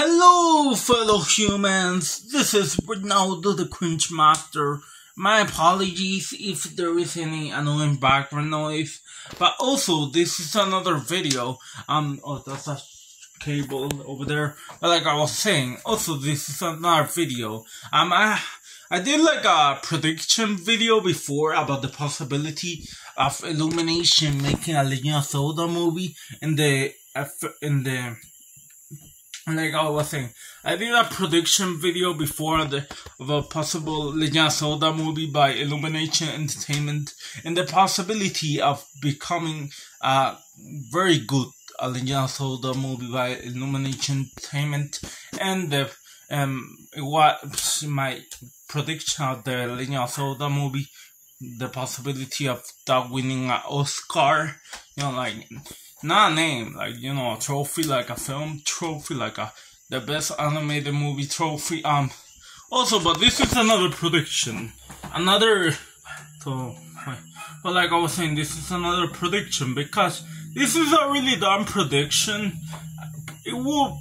Hello, fellow humans. This is Reinaldo the Cringe Master. My apologies if there is any annoying background noise, but also this is another video. Um, oh, that's a cable over there. But like I was saying, also this is another video. Um, I I did like a prediction video before about the possibility of Illumination making a Legend of Zelda movie in the in the like I was saying, I did a prediction video before the, of a possible Legend Zelda movie by Illumination Entertainment and the possibility of becoming a very good a Legend Zelda movie by Illumination Entertainment and the um what my prediction of the Legend Zelda movie the possibility of that winning an Oscar. You know like not a name, like you know, a trophy, like a film trophy, like a the best animated movie trophy. Um, also, but this is another prediction, another. So, but like I was saying, this is another prediction because this is a really dumb prediction. It will,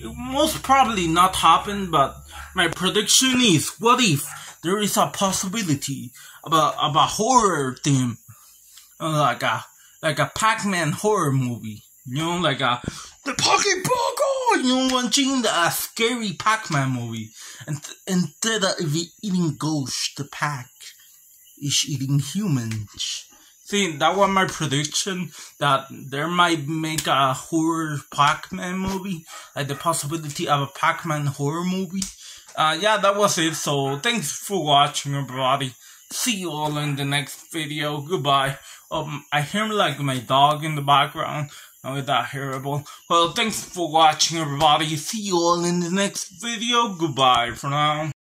it most probably not happen, but my prediction is: what if there is a possibility about about horror theme, like a like a Pac-Man horror movie. You know, like a the Pocket Pogo. You know, watching the scary Pac-Man movie, and instead of eating ghosts, the pack is eating humans. See, that was my prediction that there might make a horror Pac-Man movie, like the possibility of a Pac-Man horror movie. Uh, yeah, that was it. So thanks for watching, everybody. See you all in the next video. Goodbye. Um, I hear like my dog in the background. Not that horrible? Well, thanks for watching, everybody. See you all in the next video. Goodbye for now.